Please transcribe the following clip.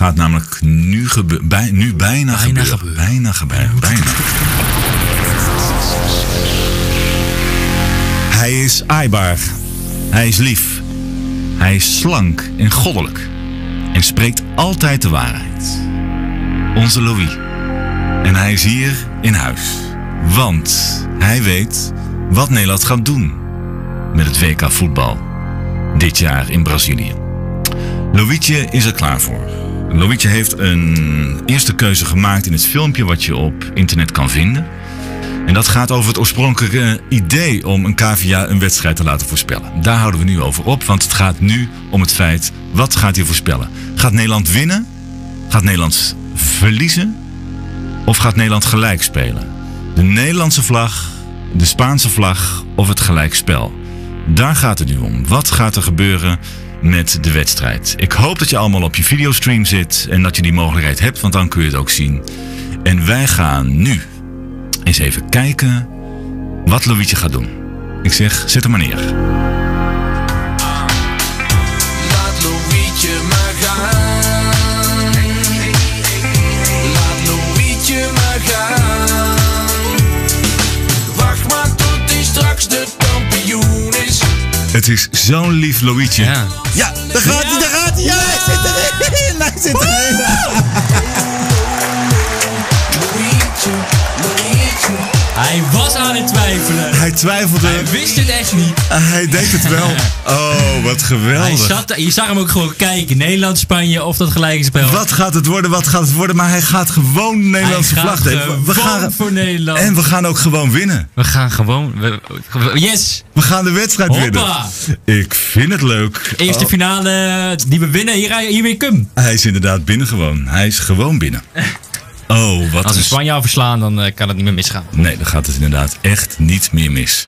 gaat namelijk nu, gebe- bij, nu bijna, gebeuren. gebeuren. Bijna gebeuren. Bijna. Hij is aaibaar. Hij is lief. Hij is slank en goddelijk. En spreekt altijd de waarheid. Onze Louis. En hij is hier in huis. Want hij weet wat Nederland gaat doen met het WK voetbal dit jaar in Brazilië. Loïtje is er klaar voor. Loïtje heeft een eerste keuze gemaakt in het filmpje wat je op internet kan vinden. En dat gaat over het oorspronkelijke idee om een cavia een wedstrijd te laten voorspellen. Daar houden we nu over op, want het gaat nu om het feit, wat gaat hij voorspellen? Gaat Nederland winnen? Gaat Nederland verliezen? Of gaat Nederland gelijk spelen? De Nederlandse vlag, de Spaanse vlag of het gelijkspel? Daar gaat het nu om. Wat gaat er gebeuren met de wedstrijd? Ik hoop dat je allemaal op je videostream zit en dat je die mogelijkheid hebt, want dan kun je het ook zien. En wij gaan nu eens even kijken wat Louietje gaat doen. Ik zeg, zet hem maar neer. Het is zo'n lief Louietje. Ja. Ja, daar gaat hij, Hij was aan het twijfelen. Hij twijfelde. Hij wist het echt niet. Hij deed het wel. Oh, wat Hij geweldig. zat, je zag hem ook gewoon kijken. Nederland, Spanje of dat gelijke spel. Wat gaat het worden? Wat gaat het worden? Maar hij gaat gewoon de Nederlandse Hij vlag nemen. We gaan, voor Nederland. en we gaan ook gewoon winnen. we gaan gewoon... we- yes! We gaan de wedstrijd Hoppa. winnen. Ik vind het leuk. Eerste Oh, finale die we winnen. Hier, hier weer cum. hij is inderdaad binnen gewoon. Hij is gewoon binnen. Oh, wat Als we. Spanje afslaan, dan eh, kan het niet meer misgaan. Nee, dan gaat het inderdaad echt niet meer mis.